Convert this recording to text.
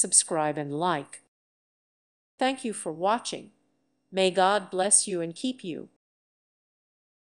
Subscribe and like. Thank you for watching. May God bless you and keep you.